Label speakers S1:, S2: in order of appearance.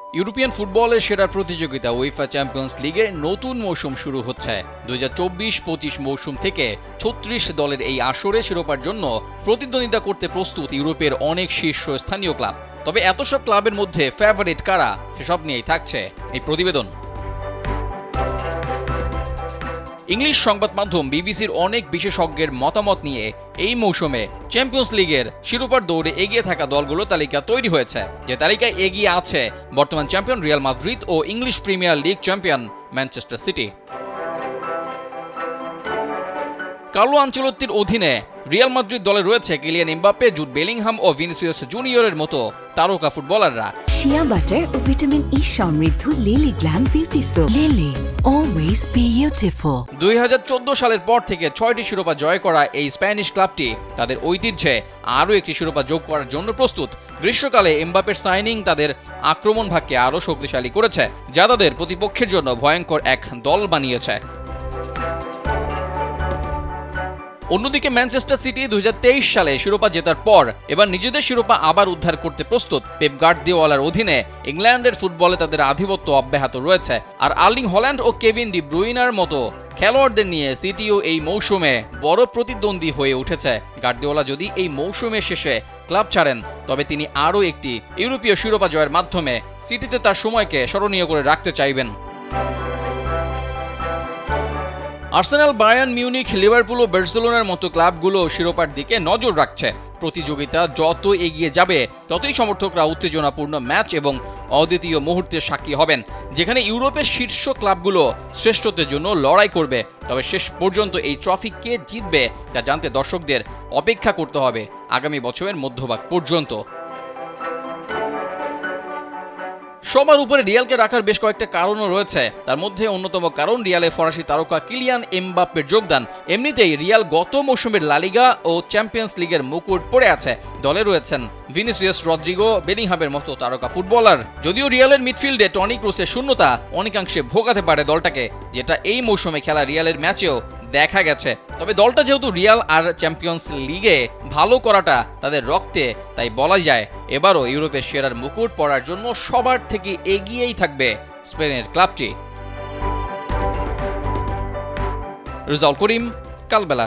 S1: European ফুটবলের সেরা প্রতিযোগিতা উইফা চ্যাম্পিয়ন্স লিগের নতুন মৌসুম শুরু হচ্ছে। দুই হাজার চব্বিশ পঁচিশ মৌসুম থেকে ছত্রিশ দলের এই আসরে শিরোপার জন্য প্রতিদ্বন্দ্বিতা করতে প্রস্তুত ইউরোপের অনেক শীর্ষস্থানীয় ক্লাব। তবে এত সব ক্লাবের মধ্যে ফেভারিট কারা, সেসব নিয়েই থাকছে এই প্রতিবেদন। ইংলিশ সংবাদ মাধ্যম বিবিসির অনেক বিশেষজ্ঞের মতামত নিয়ে এই মৌসুমে চ্যাম্পিয়ন্স লিগের শিরোপার দৌড়ে এগিয়ে থাকা দলগুলো তালিকা তৈরি হয়েছে। যে তালিকায় এগিয়ে আছে বর্তমান চ্যাম্পিয়ন রিয়াল মাদ্রিদ ও English Premier League champion Manchester City. Carlo আঞ্চলত্তির অধীনে রিয়াল মাদ্রিদ দলে রয়েছে কিলিয়ান ইমবাপ্পে জুড বেলিংহাম ও ভিনিসিয়াস জুনিয়রের মতো তারকা ফুটবলাররা।
S2: শিয়া বাটার ও ভিটামিন ই সমৃদ্ধ Lily Glam Beauty soap. Lily always beautiful
S1: দুই সালের পর থেকে ছয়টি শিরোপা জয় করা এই স্প্যানিশ ক্লাবটি তাদের ঐতিহ্যে আরও একটি শিরোপা যোগ করার জন্য প্রস্তুত। গ্রীষ্মকালে এমবাপের সাইনিং তাদের আক্রমণ ভাগকে আরও শক্তিশালী করেছে যা তাদের প্রতিপক্ষের জন্য ভয়ঙ্কর এক দল বানিয়েছে। অন্যদিকে ম্যানচেস্টার সিটি দুই হাজার তেইশ সালে শিরোপা জেতার পর এবার নিজেদের শিরোপা আবার উদ্ধার করতে প্রস্তুত পেপ গার্দিওয়ালার অধীনে ইংল্যান্ডের ফুটবলে তাদের আধিপত্য অব্যাহত রয়েছে। আর আর্লিং হল্যান্ড ও কেভিন ডি ব্রুইনার মতো খেলোয়াড়দের নিয়ে সিটিও এই মৌসুমে বড় প্রতিদ্বন্দ্বী হয়ে উঠেছে। গার্দিওলা যদি এই মৌসুমের শেষে ক্লাব ছাড়েন, তবে তিনি আরও একটি ইউরোপীয় শিরোপা জয়ের মাধ্যমে সিটিতে তার সময়কে স্মরণীয় করে রাখতে চাইবেন। আর্সেনাল, বায়ার্ন মিউনিক লিভারপুল ও বার্সেলোনার মতো ক্লাবগুলো শিরোপার দিকে নজর রাখছে। প্রতিযোগিতা যত এগিয়ে যাবে, ততই সমর্থকরা উত্তেজনাপূর্ণ ম্যাচ এবং অদ্বিতীয় মুহূর্তের সাক্ষী হবেন, যেখানে ইউরোপের শীর্ষ ক্লাবগুলো শ্রেষ্ঠত্বের জন্য লড়াই করবে। তবে শেষ পর্যন্ত এই ট্রফি কে জিতবে, তা জানতে দর্শকদের অপেক্ষা করতে হবে আগামী বছরের মধ্যভাগ পর্যন্ত। সবার উপরে রিয়ালকে রাখার বেশ কয়েকটা কারণও রয়েছে। তার মধ্যে অন্যতম কারণ রিয়ালে ফরাসি তারকা কিলিয়ান এমবাপ্পের যোগদান। এমনিতেই রিয়াল গত মৌসুমের লালিগা ও চ্যাম্পিয়ন্স লিগের মুকুট পড়ে আছে। দলে রয়েছেন ভিনিসিয়াস রদ্রিগো বেলিংহামের মতো তারকা ফুটবলার। যদিও রিয়ালের মিডফিল্ডে টনি ক্রুসের শূন্যতা অনেকাংশে ভোগাতে পারে দলটাকে, যেটা এই মৌসুমে খেলা রিয়ালের ম্যাচেও দেখা গেছে। তবে দলটা যেহেতু রিয়াল আর চ্যাম্পিয়ন্স লিগে ভালো করাটা তাদের রক্তে, তাই বলা যায়, এবারও ইউরোপের সেরার মুকুট পড়ার জন্য সবার থেকে এগিয়েই থাকবে স্পেনের ক্লাবটি। রিজাল্ট করিম, কালবেলা।